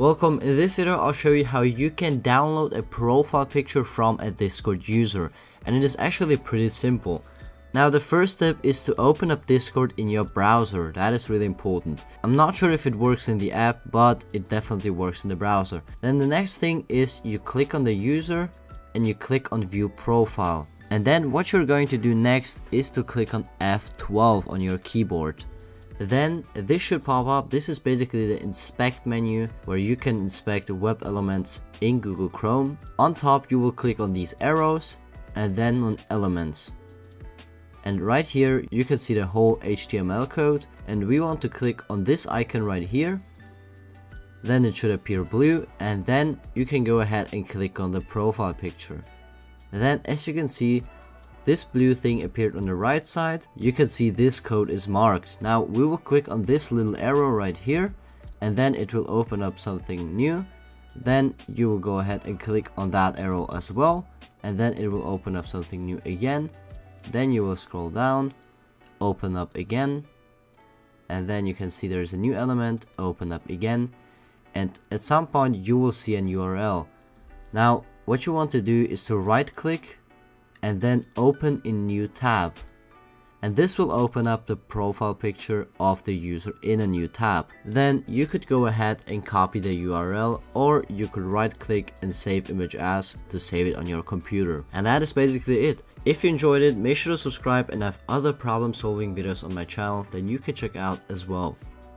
Welcome, in this video I'll show you how you can download a profile picture from a Discord user and it is actually pretty simple. Now the first step is to open up Discord in your browser, that is really important. I'm not sure if it works in the app, but it definitely works in the browser. Then the next thing is you click on the user and you click on view profile. And then what you're going to do next is to click on F12 on your keyboard. Then this should pop up. This is basically the inspect menu where you can inspect web elements in Google Chrome. On top you will click on these arrows and then on elements. And right here you can see the whole HTML code and we want to click on this icon right here. Then it should appear blue and then you can go ahead and click on the profile picture. Then as you can see this blue thing appeared on the right side. You can see this code is marked. Now we will click on this little arrow right here and then it will open up something new. Then you will go ahead and click on that arrow as well and then it will open up something new again. Then you will scroll down, open up again and then you can see there's a new element, open up again and at some point you will see an URL. Now what you want to do is to right click and then open in new tab and this will open up the profile picture of the user in a new tab. Then you could go ahead and copy the URL or you could right click and save image as to save it on your computer. And that is basically it. If you enjoyed it, make sure to subscribe and I have other problem solving videos on my channel that you can check out as well.